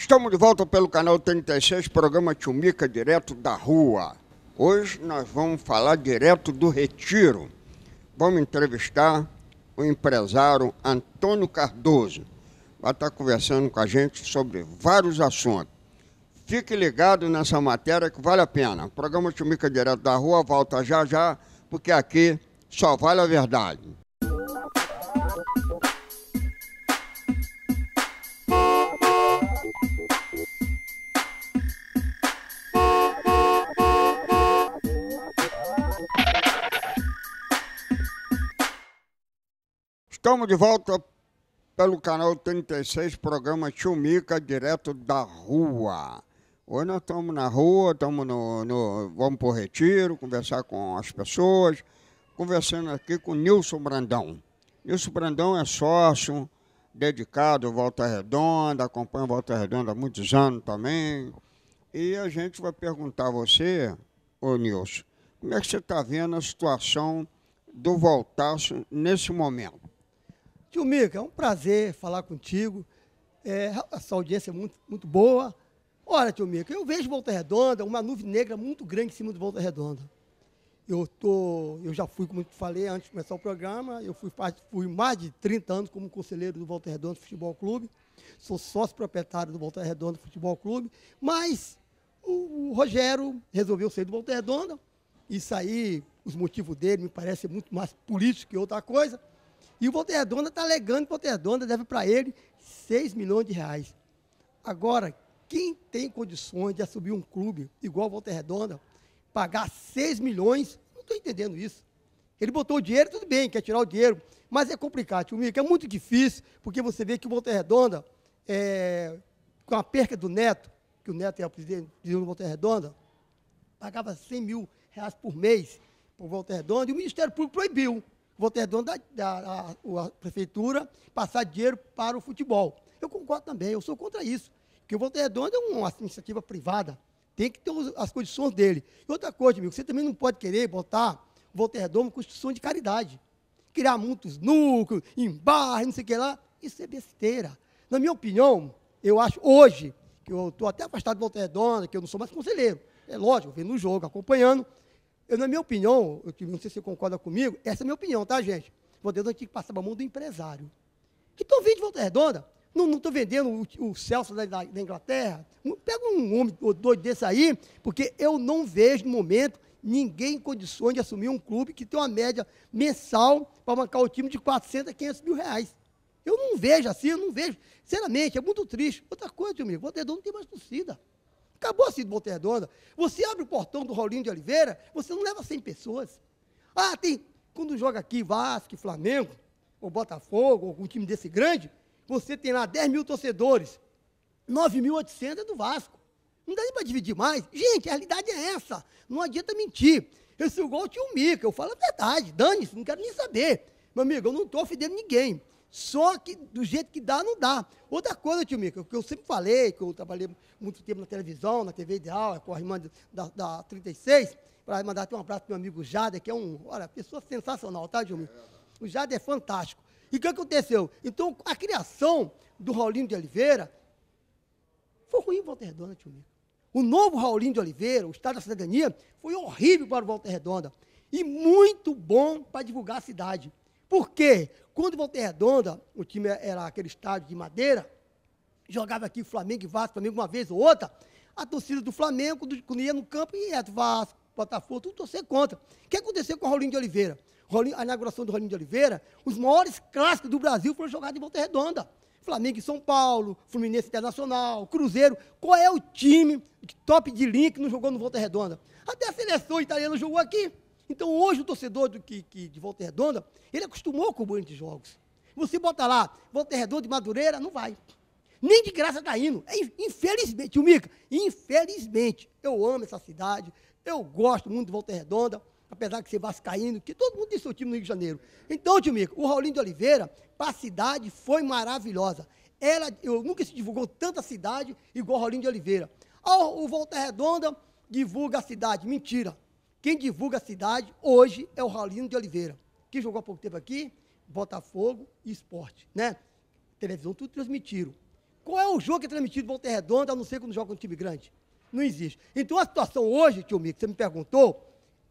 Estamos de volta pelo canal 36, programa Tchumica, direto da rua. Hoje nós vamos falar direto do Retiro. Vamos entrevistar o empresário Antônio Cardoso. Vai estar conversando com a gente sobre vários assuntos. Fique ligado nessa matéria que vale a pena. O programa Tchumica, direto da rua, volta já já, porque aqui só vale a verdade. Estamos de volta pelo canal 36, programa Chumica, direto da rua. Hoje nós estamos na rua, estamos no, no, vamos para o retiro, conversar com as pessoas, conversando aqui com Nilson Brandão. Nilson Brandão é sócio, dedicado à Volta Redonda, acompanha a Volta Redonda há muitos anos também. E a gente vai perguntar a você, ô Nilson, como é que você está vendo a situação do Voltaço nesse momento? Tio Mica, é um prazer falar contigo. É, essa audiência é muito, muito boa. Olha, tio Mica, eu vejo Volta Redonda, uma nuvem negra muito grande em cima de Volta Redonda. Eu, tô, eu já fui, como eu falei antes de começar o programa, eu fui, fui mais de 30 anos como conselheiro do Volta Redonda Futebol Clube. Sou sócio proprietário do Volta Redonda Futebol Clube. Mas o, o Rogério resolveu sair do Volta Redonda. Isso aí, os motivos dele me parecem muito mais político que outra coisa. E o Volta Redonda está alegando que o Volta Redonda deve para ele 6 milhões de reais. Agora, quem tem condições de assumir um clube igual o Volta Redonda, pagar 6 milhões, não estou entendendo isso. Ele botou o dinheiro, tudo bem, quer tirar o dinheiro, mas é complicado, tio Mico, é muito difícil, porque você vê que o Volta Redonda, é, com a perca do Neto, que o Neto é o presidente do Volta Redonda, pagava 100 mil reais por mês o Volta Redonda, e o Ministério Público proibiu. Volta Redonda, da, da, a prefeitura, passar dinheiro para o futebol. Eu concordo também, eu sou contra isso. Porque o Volta Redonda é uma iniciativa privada. Tem que ter as condições dele. E outra coisa, amigo, você também não pode querer botar o Volta Redonda uma constituição de caridade. Criar muitos núcleos, em bairros, não sei o que lá. Isso é besteira. Na minha opinião, eu acho hoje, que eu estou até afastado do Volta Redonda, que eu não sou mais conselheiro. É lógico, eu venho no jogo, acompanhando. Eu, na minha opinião, eu não sei se você concorda comigo, essa é a minha opinião, tá, gente? Vou ter que passar para a mão do empresário. Que estão vindo de volta redonda. Não estou vendendo o, o Celso da, da, Inglaterra. Pega um homem doido desse aí, porque eu não vejo no momento ninguém em condições de assumir um clube que tem uma média mensal para bancar o time de 400 a 500 mil reais. Eu não vejo assim, eu não vejo. Sinceramente, é muito triste. Outra coisa, meu amigo, Volta Redonda não tem mais torcida. Acabou assim do Volta Redonda. Você abre o portão do Rolinho de Oliveira, você não leva 100 pessoas. Ah, tem. Quando joga aqui Vasco, Flamengo, ou Botafogo, ou algum time desse grande, você tem lá 10 mil torcedores. 9.800 é do Vasco. Não dá nem para dividir mais. Gente, a realidade é essa. Não adianta mentir. Eu sou igual o tio Mica, eu falo a verdade. Dane-se, não quero nem saber. Meu amigo, eu não estou ofendendo ninguém. Só que do jeito que dá, não dá. Outra coisa, tio Mica, que eu sempre falei, que eu trabalhei muito tempo na televisão, na TV Ideal, com a irmã da, da 36, para mandar até um abraço para meu amigo Jader, que é um, olha, pessoa sensacional, tá, tio Mica? O Jader é fantástico. E o que aconteceu? Então, a criação do Raulinho de Oliveira foi ruim em Volta Redonda, tio Mica. O novo Raulinho de Oliveira, o Estado da Cidadania, foi horrível para o Volta Redonda. E muito bom para divulgar a cidade. Por quê? Quando Volta Redonda, o time era aquele estádio de madeira, jogava aqui Flamengo e Vasco, Flamengo uma vez ou outra, a torcida do Flamengo, quando ia no campo, ia Vasco, Botafogo, tudo torcer contra. O que aconteceu com o Rolinho de Oliveira? a inauguração do Rolinho de Oliveira, os maiores clássicos do Brasil foram jogados em Volta Redonda. Flamengo e São Paulo, Fluminense Internacional, Cruzeiro. Qual é o time top de link que não jogou no Volta Redonda? Até a seleção italiana jogou aqui. Então, hoje, o torcedor do, que, que, de Volta Redonda, ele acostumou com o banho de jogos. Você bota lá, Volta Redonda de Madureira, não vai. Nem de graça está indo. É, infelizmente, o Mica, infelizmente, eu amo essa cidade, eu gosto muito de Volta Redonda, apesar de ser vascaíno, que todo mundo tem seu time no Rio de Janeiro. Então, tio Mica, o Raulinho de Oliveira, para a cidade, foi maravilhosa. Ela, eu nunca se divulgou tanta cidade igual o Raulinho de Oliveira. Ah, o Volta Redonda divulga a cidade. Mentira. Quem divulga a cidade hoje é o Raulino de Oliveira, que jogou há pouco tempo aqui, Botafogo e Esporte, né? Televisão, tudo transmitiram. Qual é o jogo que é transmitido em Volta Redonda, a não ser quando joga um time grande? Não existe. Então a situação hoje, tio Mico, que você me perguntou,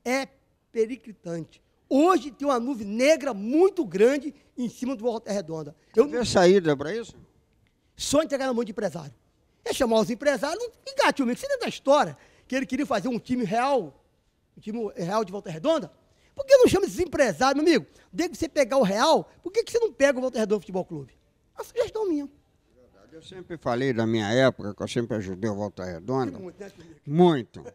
é periclitante. Hoje tem uma nuvem negra muito grande em cima do Volta Redonda. Eu não... saída para isso? Só entregar na mão de empresário. É chamar os empresários, ligar, tio Mico, você lembra da história? Que ele queria fazer um time real, um time real de Volta Redonda? Por que não chama esses empresários, meu amigo? Desde que você pegar o real, por que, que você não pega o Volta Redonda Futebol Clube? A sugestão minha. Eu sempre falei da minha época, que eu sempre ajudei o Volta Redonda. Muito, né, Muito.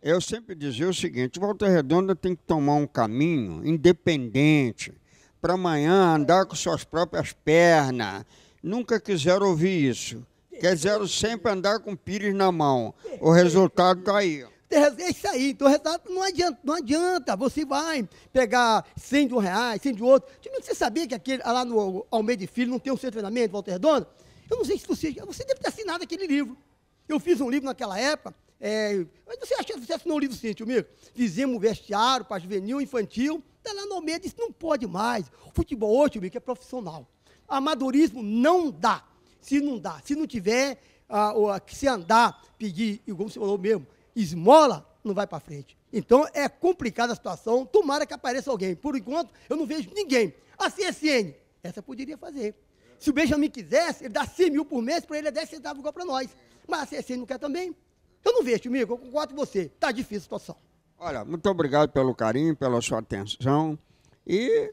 Eu sempre dizia o seguinte: Volta Redonda tem que tomar um caminho independente, para amanhã andar com suas próprias pernas. Nunca quiseram ouvir isso. Quiseram sempre andar com pires na mão. O resultado está aí. É isso aí. Então, o resultado não adianta, não adianta. Você vai pegar 100 de um reais, 100 de outro. Você sabia que aquele, lá no Almeida Filho não tem centro de treinamento, Volta Redonda? Eu não sei se você. Você deve ter assinado aquele livro. Eu fiz um livro naquela época. É, mas você acha que você assinou um livro sim, tio Mico? Fizemos vestiário para juvenil, infantil. Está lá no Almeida, disse, não pode mais. O futebol hoje, tio Mico, é profissional. Amadorismo não dá. Se não dá, se não tiver, ah, ou, se andar, pedir, igual você falou mesmo, esmola, não vai para frente. Então é complicada a situação. Tomara que apareça alguém. Por enquanto, eu não vejo ninguém. A CSN, essa poderia fazer. Se o Benjamin quisesse, ele dá 100 mil por mês, para ele é 10 centavos igual para nós. Mas a CSN não quer também. Eu não vejo, amigo, eu concordo com você. Está difícil a situação. Olha, muito obrigado pelo carinho, pela sua atenção. E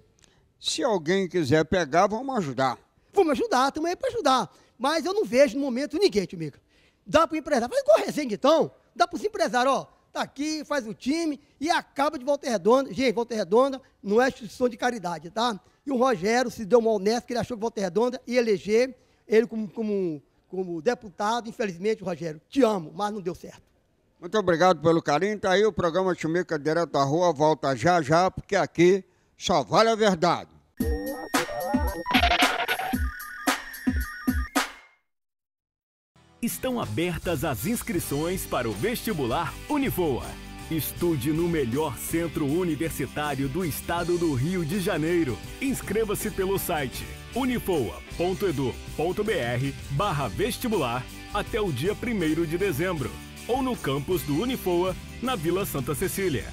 se alguém quiser pegar, vamos ajudar. Vamos ajudar, também é para ajudar. Mas eu não vejo no momento ninguém, Mica. Dá para o empresário, faz igual a resenha então. Dá para os empresários, ó, tá aqui, faz o time e acaba de Volta Redonda. Gente, Volta Redonda não é instituição de caridade, tá? E o Rogério se deu uma honesta que ele achou que Volta Redonda ia eleger ele como, como, como deputado. Infelizmente, Rogério, te amo, mas não deu certo. Muito obrigado pelo carinho. Tá aí o programa Chumica Direto da Rua. Volta já já, porque aqui só vale a verdade. Estão abertas as inscrições para o vestibular Unifoa. Estude no melhor centro universitário do estado do Rio de Janeiro. Inscreva-se pelo site unifoa.edu.br barra vestibular até o dia 1 de dezembro ou no campus do Unifoa, na Vila Santa Cecília.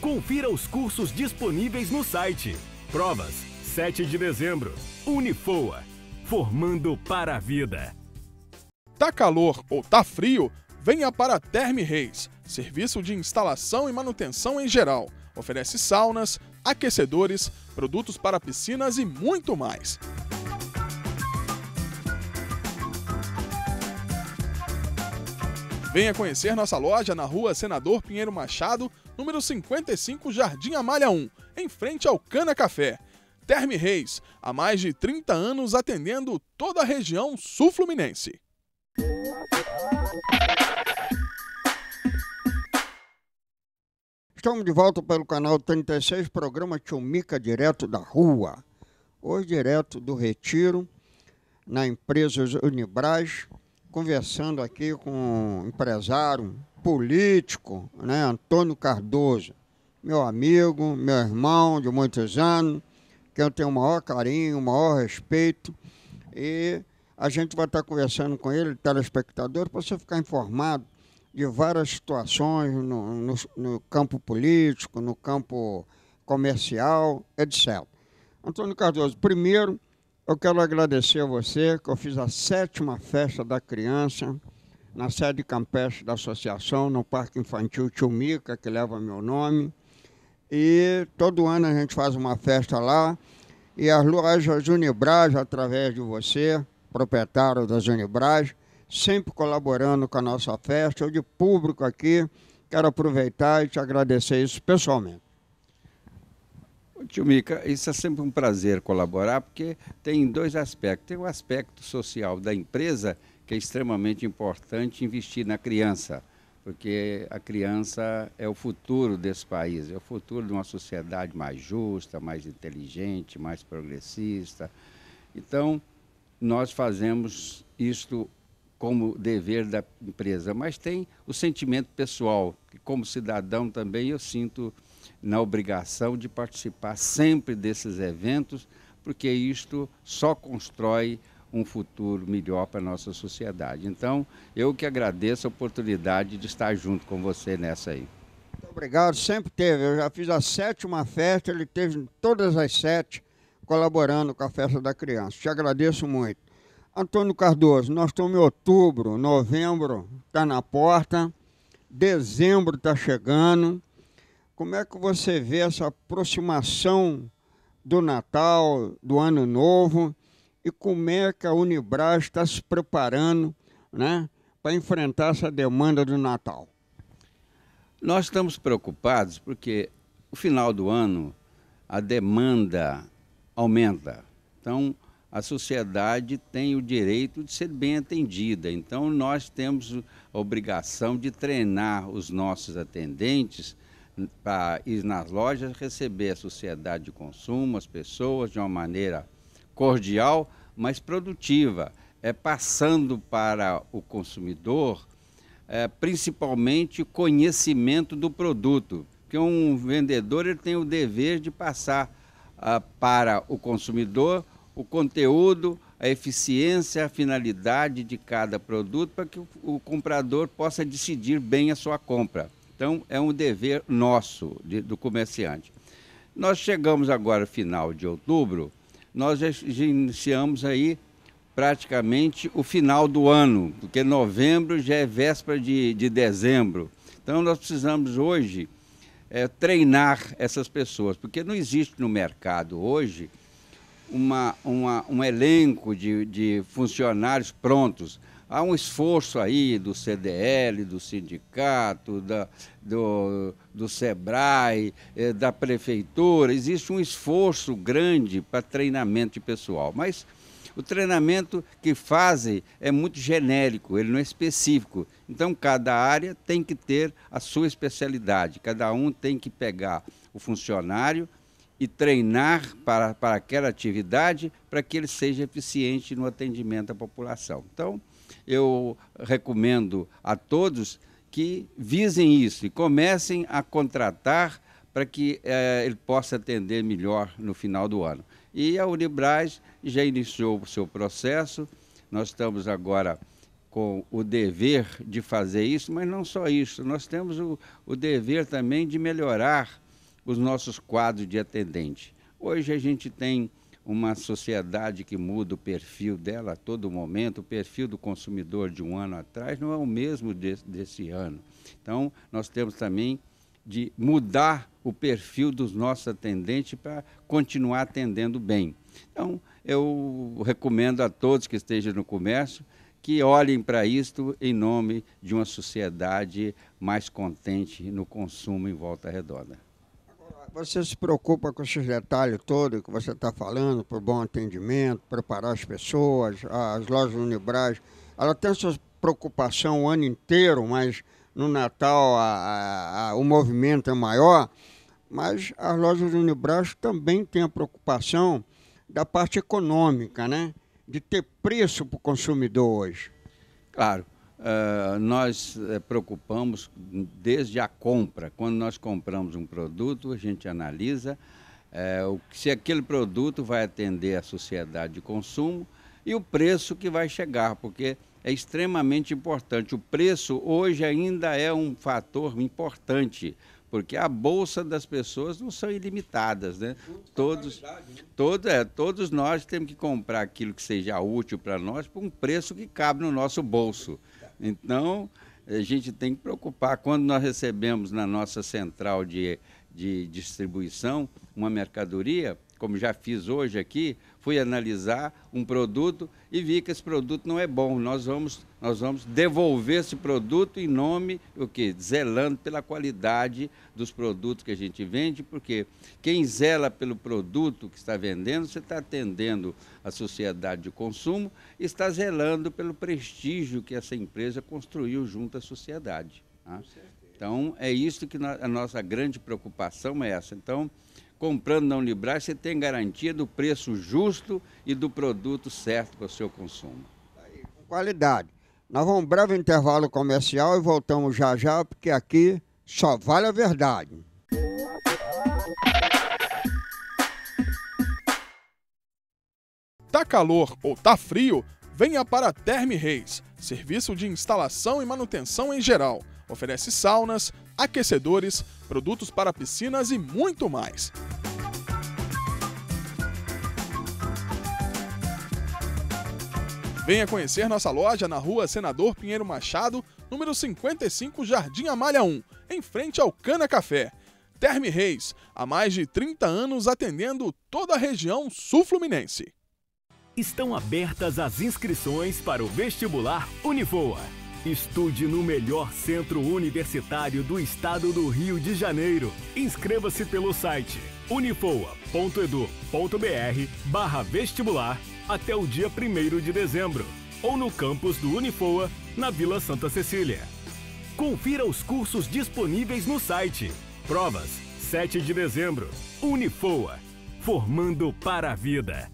Confira os cursos disponíveis no site. Provas, 7 de dezembro. Unifoa, formando para a vida. Tá calor ou tá frio? Venha para Terme Reis serviço de instalação e manutenção em geral. Oferece saunas, aquecedores, produtos para piscinas e muito mais. Venha conhecer nossa loja na rua Senador Pinheiro Machado, número 55, Jardim Amália 1, em frente ao Cana Café. Terme Reis, há mais de 30 anos atendendo toda a região sul-fluminense. Estamos de volta pelo canal 36, programa Tchumica direto da rua. Hoje direto do Retiro, na empresa Unibras, conversando aqui com um empresário, político, né, Antônio Cardoso, meu amigo, meu irmão de muitos anos, que eu tenho o maior carinho, o maior respeito. E a gente vai estar conversando com ele, telespectador, para você ficar informado de várias situações no, no, no, campo político, no campo comercial, etc. Antônio Cardoso, primeiro eu quero agradecer a você que eu fiz a sétima festa da criança na sede campestre da associação, no Parque Infantil Tio que leva meu nome. E todo ano a gente faz uma festa lá. E as lojas Unibras, através de você, proprietário das Unibras, sempre colaborando com a nossa festa. Eu de público aqui, quero aproveitar e te agradecer isso pessoalmente. Tio Mica, isso é sempre um prazer colaborar, porque tem dois aspectos. Tem o aspecto social da empresa, que é extremamente importante investir na criança, porque a criança é o futuro desse país, é o futuro de uma sociedade mais justa, mais inteligente, mais progressista. Então, nós fazemos isto como dever da empresa, mas tem o sentimento pessoal, que como cidadão também eu sinto na obrigação de participar sempre desses eventos, porque isto só constrói um futuro melhor para a nossa sociedade. Então, eu que agradeço a oportunidade de estar junto com você nessa aí. Muito obrigado, sempre teve. Eu já fiz a sétima festa, ele teve todas as sete colaborando com a festa da criança. Te agradeço muito. Antônio Cardoso, nós estamos em outubro, novembro está na porta, dezembro está chegando. Como é que você vê essa aproximação do Natal, do Ano Novo, e como é que a Unibras está se preparando né, para enfrentar essa demanda do Natal? Nós estamos preocupados porque o final do ano a demanda aumenta. Então, a sociedade tem o direito de ser bem atendida. Então, nós temos a obrigação de treinar os nossos atendentes para ir nas lojas receber a sociedade de consumo, as pessoas, de uma maneira cordial, mas produtiva. É passando para o consumidor, é, principalmente, conhecimento do produto. Porque um vendedor ele tem o dever de passar ah, para o consumidor o conteúdo, a eficiência, a finalidade de cada produto para que o, comprador possa decidir bem a sua compra. Então, é um dever nosso, de, do comerciante. Nós chegamos agora, final de outubro, nós iniciamos aí praticamente o final do ano, porque novembro já é véspera de, de dezembro. Então, nós precisamos hoje é, treinar essas pessoas, porque não existe no mercado hoje uma, uma, um elenco de, de funcionários prontos. Há um esforço aí do CDL, do sindicato, da, do, do SEBRAE, eh, da prefeitura, existe um esforço grande para treinamento de pessoal, mas o treinamento que fazem é muito genérico, ele não é específico. Então, cada área tem que ter a sua especialidade, cada um tem que pegar o funcionário e treinar para, para aquela atividade para que ele seja eficiente no atendimento à população. Então, eu recomendo a todos que visem isso e comecem a contratar para que eh, ele possa atender melhor no final do ano. E a Unibras já iniciou o seu processo, nós estamos agora com o dever de fazer isso, mas não só isso, nós temos o, o dever também de melhorar os nossos quadros de atendente. Hoje a gente tem uma sociedade que muda o perfil dela a todo momento, o perfil do consumidor de um ano atrás não é o mesmo desse, desse ano. Então, nós temos também de mudar o perfil dos nossos atendentes para continuar atendendo bem. Então, eu recomendo a todos que estejam no comércio que olhem para isto em nome de uma sociedade mais contente no consumo em volta redonda. Você se preocupa com esses detalhes todos que você está falando, por bom atendimento, preparar as pessoas, as lojas Unibras. Ela tem essa preocupação o ano inteiro, mas no Natal a, a, o movimento é maior. Mas as lojas Unibras também têm a preocupação da parte econômica, né? De ter preço para o consumidor hoje. Claro. Uh, nós uh, preocupamos desde a compra. Quando nós compramos um produto, a gente analisa uh, o, se aquele produto vai atender a sociedade de consumo e o preço que vai chegar, porque é extremamente importante. O preço hoje ainda é um fator importante, porque a bolsa das pessoas não são ilimitadas, né? Todos, né? todos, é, todos nós temos que comprar aquilo que seja útil para nós por um preço que cabe no nosso bolso. Então, a gente tem que preocupar. Quando nós recebemos na nossa central de, de distribuição uma mercadoria, como já fiz hoje aqui, fui analisar um produto e vi que esse produto não é bom. Nós vamos, nós vamos devolver esse produto em nome, o quê? Zelando pela qualidade dos produtos que a gente vende, porque quem zela pelo produto que está vendendo, você está atendendo a sociedade de consumo, está zelando pelo prestígio que essa empresa construiu junto à sociedade. Tá? Então, é isso que a nossa grande preocupação é essa. Então, comprando na Unibras, você tem garantia do preço justo e do produto certo para o seu consumo. Com qualidade. Nós vamos um breve intervalo comercial e voltamos já já, porque aqui só vale a verdade. tá calor ou tá frio, venha para Terme Reis, serviço de instalação e manutenção em geral. Oferece saunas, aquecedores, produtos para piscinas e muito mais. Venha conhecer nossa loja na rua Senador Pinheiro Machado, número 55, Jardim Amália 1, em frente ao Cana Café. Terme Reis, há mais de 30 anos atendendo toda a região sul-fluminense. Estão abertas as inscrições para o vestibular Unifoa. Estude no melhor centro universitário do estado do Rio de Janeiro. Inscreva-se pelo site unifoa.edu.br barra vestibular até o dia 1 de dezembro ou no campus do Unifoa, na Vila Santa Cecília. Confira os cursos disponíveis no site. Provas 7 de dezembro. Unifoa, formando para a vida.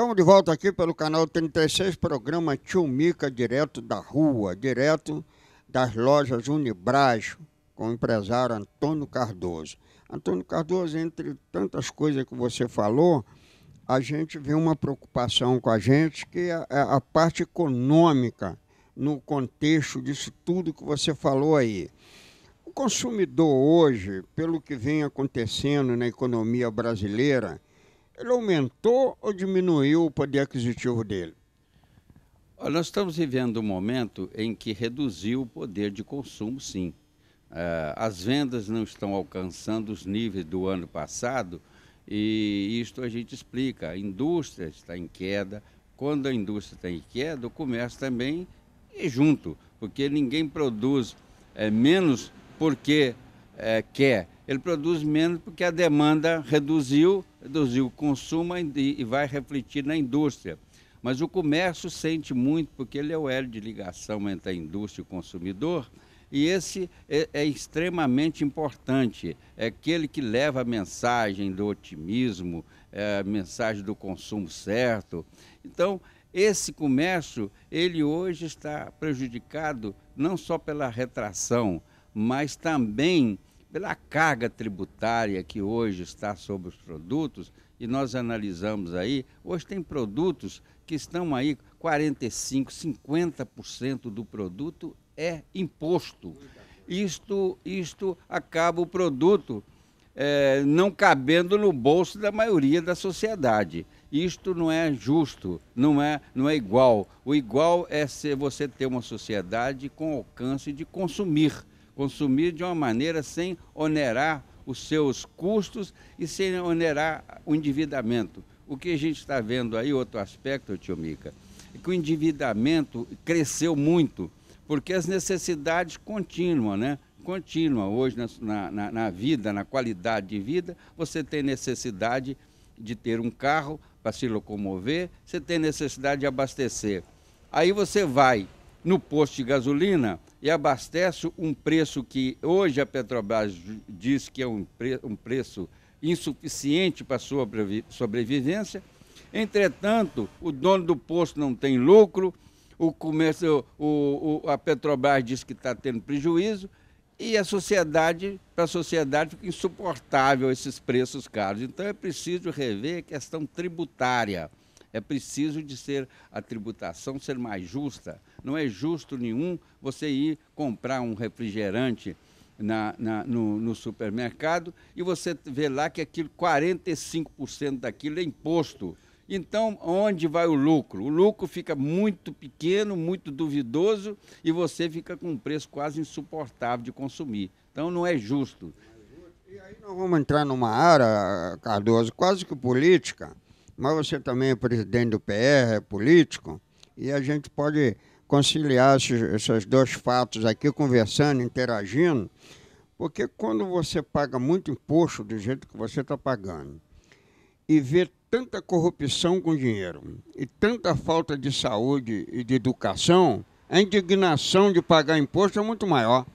Estamos de volta aqui pelo canal 36, programa Tio Mica, direto da rua, direto das lojas Unibras, com o empresário Antônio Cardoso. Antônio Cardoso, entre tantas coisas que você falou, a gente vê uma preocupação com a gente, que é a parte econômica no contexto disso tudo que você falou aí. O consumidor hoje, pelo que vem acontecendo na economia brasileira, ele aumentou ou diminuiu o poder aquisitivo dele? Nós estamos vivendo um momento em que reduziu o poder de consumo, sim. Uh, as vendas não estão alcançando os níveis do ano passado e isto a gente explica. A indústria está em queda. Quando a indústria está em queda, o comércio também é junto, porque ninguém produz é, menos porque é, quer. Ele produz menos porque a demanda reduziu, reduziu o consumo e, vai refletir na indústria. Mas o comércio sente muito, porque ele é o elo de ligação entre a indústria e o consumidor e esse é, é, extremamente importante. É aquele que leva a mensagem do otimismo, é, a mensagem do consumo certo. Então, esse comércio, ele hoje está prejudicado não só pela retração, mas também pela carga tributária que hoje está sobre os produtos, e nós analisamos aí, hoje tem produtos que estão aí 45, 50% do produto é imposto. Isto, isto acaba o produto é, não cabendo no bolso da maioria da sociedade. Isto não é justo, não é, não é igual. O igual é ser você ter uma sociedade com alcance de consumir. Consumir de uma maneira sem onerar os seus custos e sem onerar o endividamento. O que a gente está vendo aí, outro aspecto, tio Mica, é que o endividamento cresceu muito porque as necessidades continuam, né? Contínua. Hoje, na, na, na vida, na qualidade de vida, você tem necessidade de ter um carro para se locomover, você tem necessidade de abastecer. Aí você vai no posto de gasolina e abastece um preço que hoje a Petrobras diz que é um, pre um preço insuficiente para sua sobrevivência. Entretanto, o dono do posto não tem lucro, o comércio, o, o, a Petrobras diz que está tendo prejuízo e a sociedade, para a sociedade fica insuportável esses preços caros. Então é preciso rever a questão tributária. É preciso de ser a tributação ser mais justa. Não é justo nenhum você ir comprar um refrigerante na, na, no, no, supermercado e você vê lá que aquilo 45% daquilo é imposto. Então, onde vai o lucro? O lucro fica muito pequeno, muito duvidoso e você fica com um preço quase insuportável de consumir. Então, não é justo. E aí nós vamos entrar numa área, Cardoso, quase que política, mas você também é presidente do PR, é político, e a gente pode conciliar esses, esses dois fatos aqui, conversando, interagindo, porque quando você paga muito imposto do jeito que você está pagando, e vê tanta corrupção com dinheiro e tanta falta de saúde e de educação, a indignação de pagar imposto é muito maior.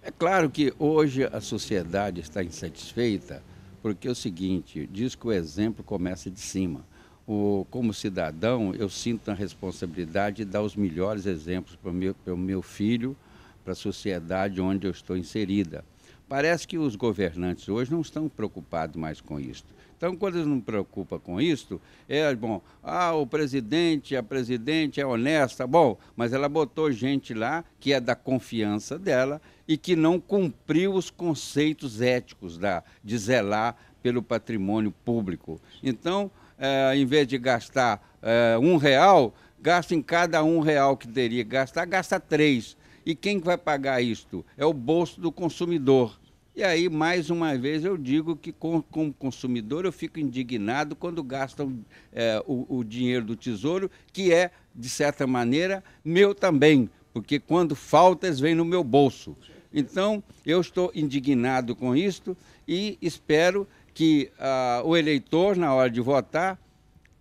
É claro que hoje a sociedade está insatisfeita, porque é o seguinte, diz que o exemplo começa de cima. O, como cidadão, eu sinto a responsabilidade de dar os melhores exemplos para o meu, meu filho, para a sociedade onde eu estou inserida. Parece que os governantes hoje não estão preocupados mais com isso. Então, quando eles não preocupam com isso, é bom, ah, o presidente, a presidente é honesta, bom, mas ela botou gente lá que é da confiança dela e que não cumpriu os conceitos éticos da, de zelar pelo patrimônio público. Então, é, em vez de gastar é, um real, gasta em cada um real que teria que gastar, gasta três. E quem vai pagar isto? É o bolso do consumidor. E aí, mais uma vez, eu digo que, como, consumidor, eu fico indignado quando gastam é, o, o dinheiro do tesouro, que é, de certa maneira, meu também, porque quando falta, eles vêm no meu bolso. Então, eu estou indignado com isto e espero que uh, o eleitor, na hora de votar,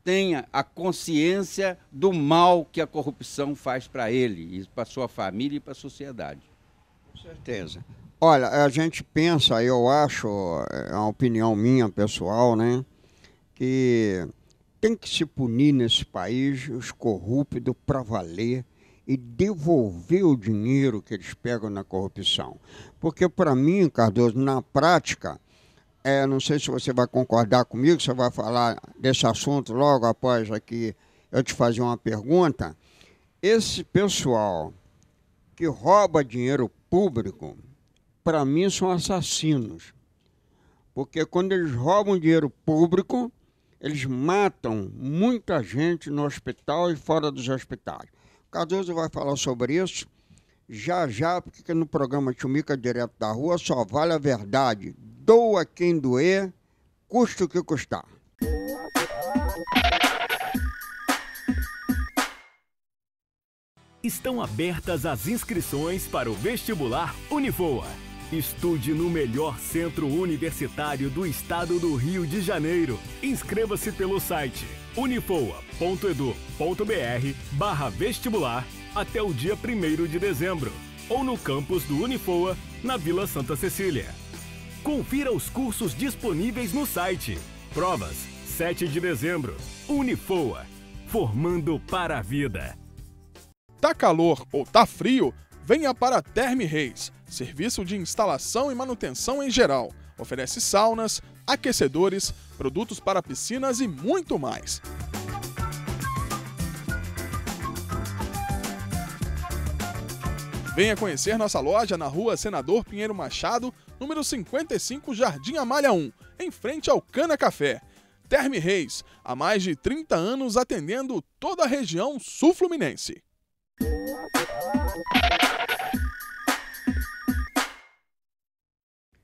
tenha a consciência do mal que a corrupção faz para ele, e para sua família e para a sociedade. Com certeza. Olha, a gente pensa, eu acho, é uma opinião minha pessoal, né? Que tem que se punir nesse país os corruptos para valer e devolver o dinheiro que eles pegam na corrupção. Porque, para mim, Cardoso, na prática, é, não sei se você vai concordar comigo, você vai falar desse assunto logo após aqui eu te fazer uma pergunta. Esse pessoal que rouba dinheiro público, para mim, são assassinos. Porque quando eles roubam dinheiro público, eles matam muita gente no hospital e fora dos hospitais. O Cardoso vai falar sobre isso já já, porque no programa Chumica Direto da Rua só vale a verdade. Doa quem doer, custa o que custar. Estão abertas as inscrições para o vestibular Univoa. Estude no melhor centro universitário do estado do Rio de Janeiro. Inscreva-se pelo site unifoa.edu.br barra vestibular até o dia 1 de dezembro ou no campus do Unifoa, na Vila Santa Cecília. Confira os cursos disponíveis no site. Provas 7 de dezembro. Unifoa, formando para a vida. Tá calor ou tá frio? Venha para Terme Reis serviço de instalação e manutenção em geral. Oferece saunas, aquecedores, produtos para piscinas e muito mais. Venha conhecer nossa loja na rua Senador Pinheiro Machado, número 55, Jardim Amália 1, em frente ao Cana Café. Terme Reis, há mais de 30 anos atendendo toda a região sul-fluminense.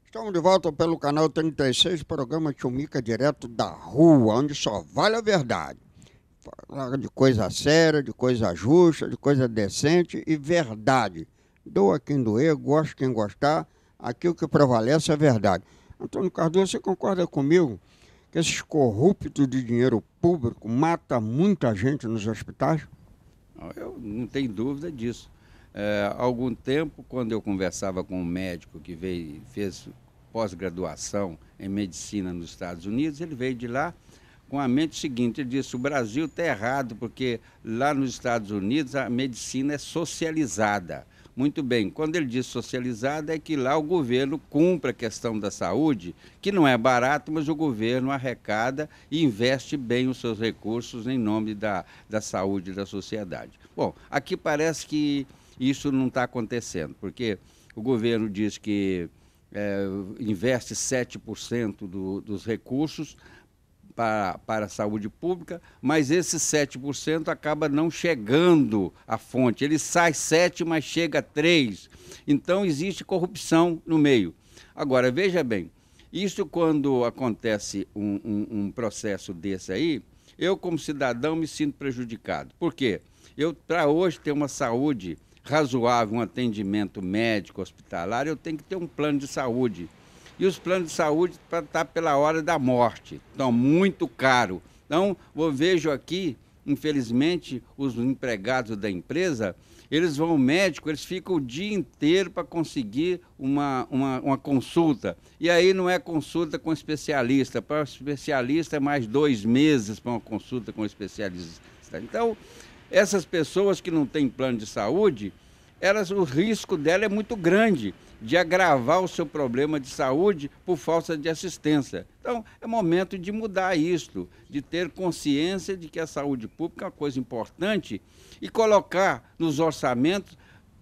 Estamos de volta pelo canal 36, programa Chumica direto da rua, onde só vale a verdade. Falar de coisa séria, de coisa justa, de coisa decente e verdade. Doa quem doer, gosta quem gostar, aqui o que prevalece é a verdade. Antônio Cardoso, você concorda comigo que esses corruptos de dinheiro público matam muita gente nos hospitais? Eu não tenho dúvida disso. É, algum tempo, quando eu conversava com um médico que veio, fez pós-graduação em medicina nos Estados Unidos, ele veio de lá com a mente seguinte, ele disse, o Brasil está errado, porque lá nos Estados Unidos a medicina é socializada. Muito bem, quando ele diz socializada, é que lá o governo cumpre a questão da saúde, que não é barato, mas o governo arrecada e investe bem os seus recursos em nome da, da saúde da sociedade. Bom, aqui parece que isso não está acontecendo, porque o governo diz que é, investe 7% do, dos recursos para, para a saúde pública, mas esses 7% acaba não chegando à fonte. Ele sai 7, mas chega 3. Então existe corrupção no meio. Agora, veja bem, isso quando acontece um, um, um processo desse aí, eu como cidadão me sinto prejudicado. Por quê? Eu, para hoje, ter uma saúde razoável, um atendimento médico, hospitalar, eu tenho que ter um plano de saúde. E os planos de saúde para estar tá pela hora da morte. Então, muito caro. Então, eu vejo aqui, infelizmente, os empregados da empresa, eles vão ao médico, eles ficam o dia inteiro para conseguir uma, uma, uma, consulta. E aí não é consulta com especialista. Para o especialista é mais dois meses para uma consulta com especialista. Então, essas pessoas que não têm plano de saúde, elas, o risco dela é muito grande. De agravar o seu problema de saúde por falta de assistência. Então, é momento de mudar isto, de ter consciência de que a saúde pública é uma coisa importante e colocar nos orçamentos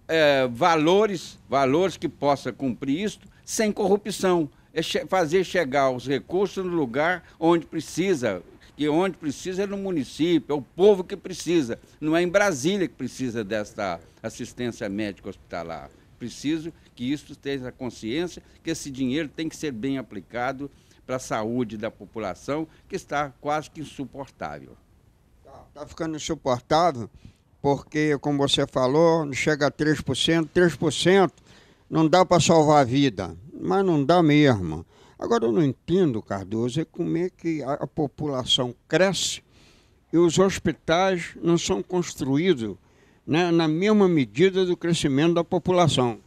é, valores, valores que possa cumprir isso sem corrupção. É che fazer chegar os recursos no lugar onde precisa, que onde precisa é no município, é o povo que precisa. Não é em Brasília que precisa desta assistência médica hospitalar. Preciso que isso tenha consciência que esse dinheiro tem que ser bem aplicado para a saúde da população, que está quase que insuportável. Está tá ficando insuportável porque, como você falou, chega a 3%, 3% não dá para salvar a vida, mas não dá mesmo. Agora, eu não entendo, Cardoso, é como é que a, a população cresce e os hospitais não são construídos né, na mesma medida do crescimento da população.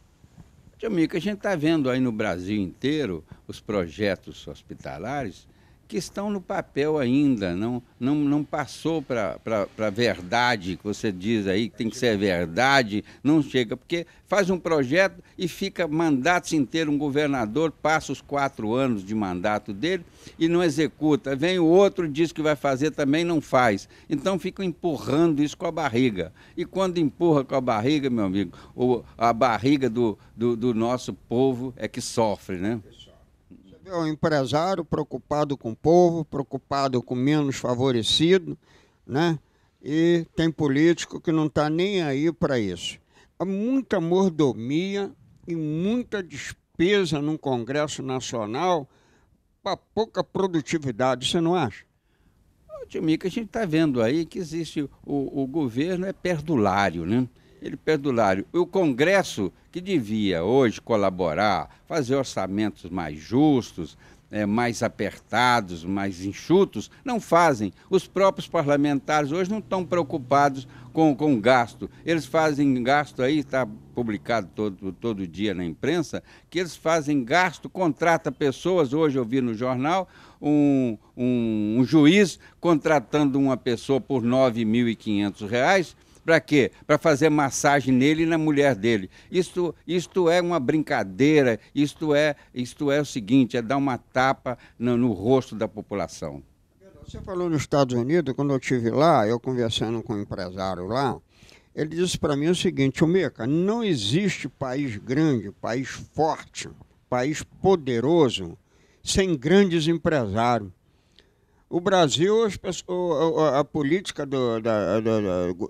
Mico, a gente está vendo aí no Brasil inteiro os projetos hospitalares que estão no papel ainda, não, não, não passou para a verdade, que você diz aí que tem que ser verdade, não chega, porque faz um projeto e fica mandato inteiro, um governador passa os quatro anos de mandato dele e não executa, vem o outro, diz que vai fazer, também não faz. Então fica empurrando isso com a barriga. E quando empurra com a barriga, meu amigo, a barriga do, do, do nosso povo é que sofre, né? É um empresário preocupado com o povo, preocupado com menos favorecido, né? E tem político que não está nem aí para isso. Há muita mordomia e muita despesa no Congresso Nacional para pouca produtividade, você não acha? Tio Mica, a gente está vendo aí que existe o, o governo é perdulário, né? Ele perdulário. O Congresso, que devia hoje colaborar, fazer orçamentos mais justos, é, mais apertados, mais enxutos, não fazem. Os próprios parlamentares hoje não estão preocupados com, com gasto. Eles fazem gasto aí, está publicado todo, todo dia na imprensa, que eles fazem gasto, contrata pessoas. Hoje eu vi no jornal um, um, um juiz contratando uma pessoa por R$ 9.500 para quê? Para fazer massagem nele e na mulher dele. Isto, isto é uma brincadeira, isto é, isto é o seguinte, é dar uma tapa no, no rosto da população. Você falou nos Estados Unidos, quando eu estive lá, eu conversando com um empresário lá, ele disse para mim o seguinte, o Meca, não existe país grande, país forte, país poderoso, sem grandes empresários. O Brasil, a, a política do, da,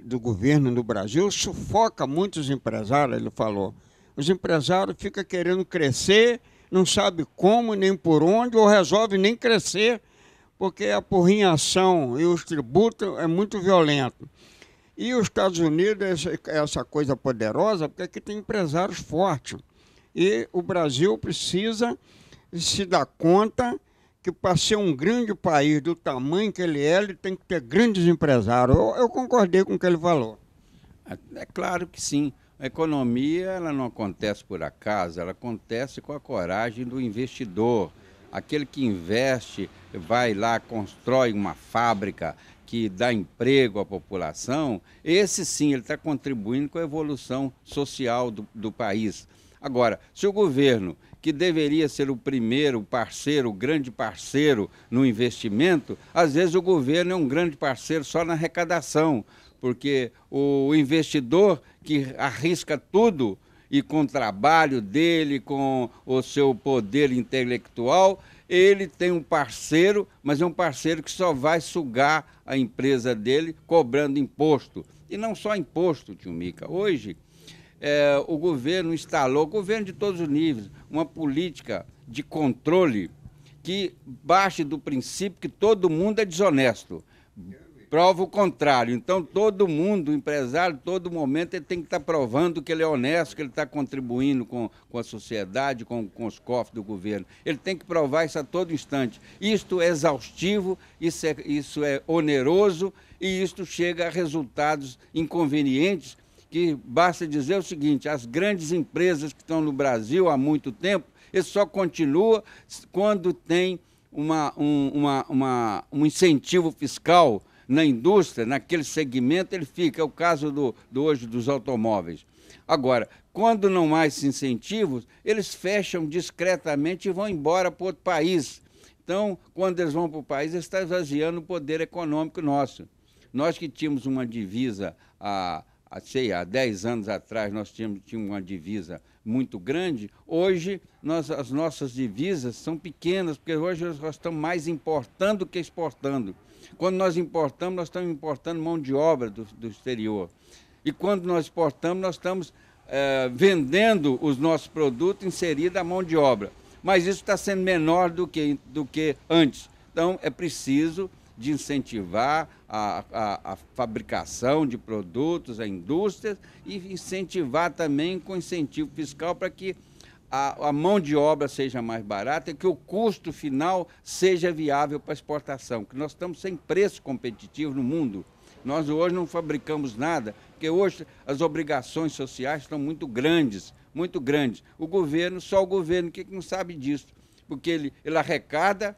do, governo do Brasil sufoca muitos empresários, ele falou. Os empresários ficam querendo crescer, não sabe como nem por onde, ou resolve nem crescer, porque a porrinhação e os tributos é muito violento. E os Estados Unidos essa, essa coisa poderosa, porque aqui tem empresários fortes. E o Brasil precisa se dar conta que para ser um grande país do tamanho que ele é, ele tem que ter grandes empresários. Eu, eu concordei com o que ele falou. É, é claro que sim. A economia ela não acontece por acaso, ela acontece com a coragem do investidor. Aquele que investe, vai lá, constrói uma fábrica que dá emprego à população, esse sim, ele está contribuindo com a evolução social do, do país. Agora, se o governo que deveria ser o primeiro parceiro, o grande parceiro no investimento, às vezes o governo é um grande parceiro só na arrecadação, porque o investidor que arrisca tudo e com o trabalho dele, com o seu poder intelectual, ele tem um parceiro, mas é um parceiro que só vai sugar a empresa dele cobrando imposto. E não só imposto, tio Mica. Hoje, é, o governo instalou, o governo de todos os níveis, uma política de controle que baixe do princípio que todo mundo é desonesto. Prova o contrário. Então, todo mundo, empresário, todo momento, ele tem que estar provando que ele é honesto, que ele está contribuindo com, com a sociedade, com, com os cofres do governo. Ele tem que provar isso a todo instante. Isto é exaustivo, isso é, isso é oneroso e isto chega a resultados inconvenientes que basta dizer o seguinte: as grandes empresas que estão no Brasil há muito tempo, isso só continua quando tem uma, um, uma, uma, um incentivo fiscal na indústria, naquele segmento, ele fica. É o caso do, do hoje dos automóveis. Agora, quando não há esses incentivos, eles fecham discretamente e vão embora para outro país. Então, quando eles vão para o país, eles estão esvaziando o poder econômico nosso. Nós que tínhamos uma divisa há, sei, há 10 anos atrás, nós tínhamos, tínhamos uma divisa muito grande, hoje nós, as nossas divisas são pequenas, porque hoje nós estamos mais importando do que exportando. Quando nós importamos, nós estamos importando mão de obra do, do exterior. E quando nós exportamos, nós estamos é, vendendo os nossos produtos inseridos à mão de obra. Mas isso está sendo menor do que, do que antes. Então, é preciso de incentivar a, a, a, fabricação de produtos, a indústria, e incentivar também com incentivo fiscal para que a, a, mão de obra seja mais barata e que o custo final seja viável para exportação, que nós estamos sem preço competitivo no mundo. Nós hoje não fabricamos nada, porque hoje as obrigações sociais estão muito grandes, muito grandes. O governo, só o governo que não sabe disso, porque ele, ele arrecada,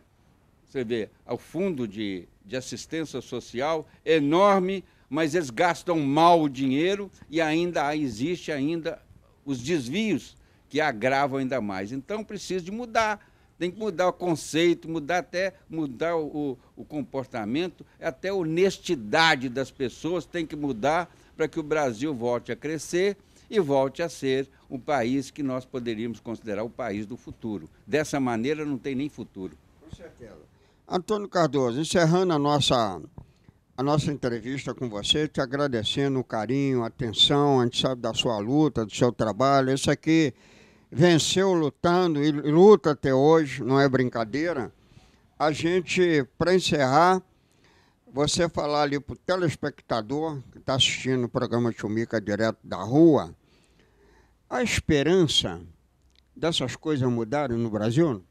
você vê, ao fundo de, de assistência social enorme, mas eles gastam mal o dinheiro e ainda existe ainda os desvios que agravam ainda mais. Então precisa de mudar tem que mudar o conceito, mudar até mudar o, o comportamento, até a honestidade das pessoas tem que mudar para que o Brasil volte a crescer e volte a ser um país que nós poderíamos considerar o país do futuro. Dessa maneira não tem nem futuro. Com certeza. Antônio Cardoso, encerrando a nossa, a nossa entrevista com você, te agradecendo o carinho, a atenção, a gente sabe da sua luta, do seu trabalho. Isso aqui venceu lutando e luta até hoje, não é brincadeira. A gente, para encerrar, você falar ali para o telespectador que está assistindo o programa Chumica direto da rua, a esperança dessas coisas mudarem no Brasil?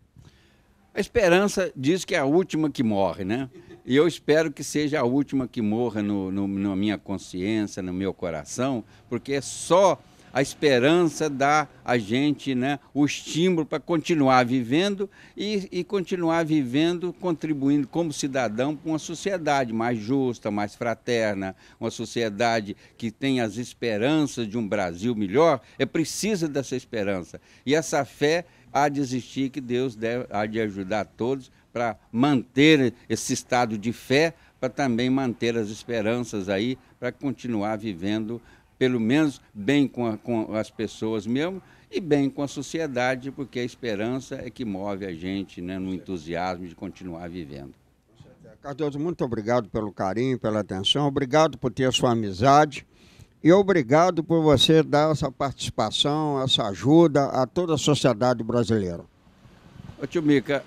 A esperança diz que é a última que morre, né? E eu espero que seja a última que morra no, no, na minha consciência, no meu coração, porque é só a esperança dá a gente né, o estímulo para continuar vivendo e, e, continuar vivendo, contribuindo como cidadão para uma sociedade mais justa, mais fraterna, uma sociedade que tem as esperanças de um Brasil melhor. É preciso dessa esperança. E essa fé há de existir, que Deus deve, há de ajudar todos para manter esse estado de fé, para também manter as esperanças aí, para continuar vivendo pelo menos bem com, a, com as pessoas mesmo e bem com a sociedade, porque a esperança é que move a gente né, no entusiasmo de continuar vivendo. Cardoso, muito obrigado pelo carinho, pela atenção, obrigado por ter a sua amizade e obrigado por você dar essa participação, essa ajuda a toda a sociedade brasileira. Ô tio Mica,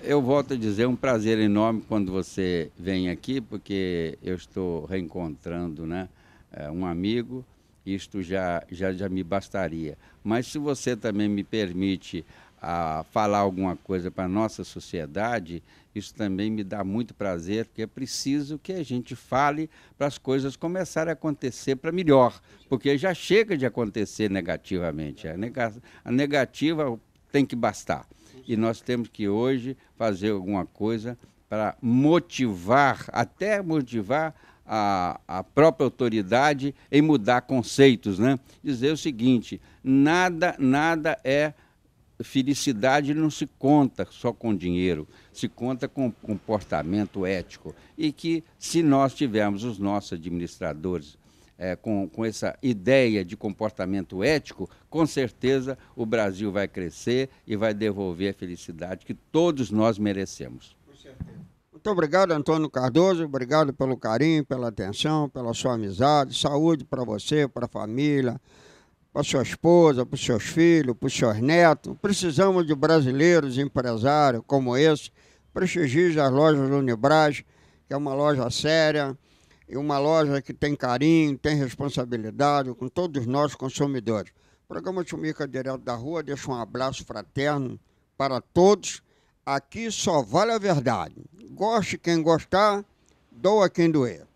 eu volto a dizer, é um prazer enorme quando você vem aqui, porque eu estou reencontrando né, é, um amigo, isto já, já, já me bastaria. Mas se você também me permite a falar alguma coisa para a nossa sociedade, isso também me dá muito prazer, porque é preciso que a gente fale para as coisas começarem a acontecer para melhor, porque já chega de acontecer negativamente. A, nega, a negativa tem que bastar. E nós temos que hoje fazer alguma coisa para motivar, até motivar a, a própria autoridade em mudar conceitos, né? Dizer o seguinte: nada, nada é felicidade não se conta só com dinheiro, se conta com comportamento ético. E que se nós tivermos os nossos administradores é, com, com essa ideia de comportamento ético, com certeza o Brasil vai crescer e vai devolver a felicidade que todos nós merecemos. Muito obrigado, Antônio Cardoso. Obrigado pelo carinho, pela atenção, pela sua amizade. Saúde para você, para a família, para sua esposa, para os seus filhos, para os seus netos. Precisamos de brasileiros empresários como esse. Prestigie as lojas do Unibras, que é uma loja séria e uma loja que tem carinho, tem responsabilidade com todos nós consumidores. O programa Chumica Direto da Rua deixa um abraço fraterno para todos Aqui só vale a verdade. Goste quem gostar, doa quem doer.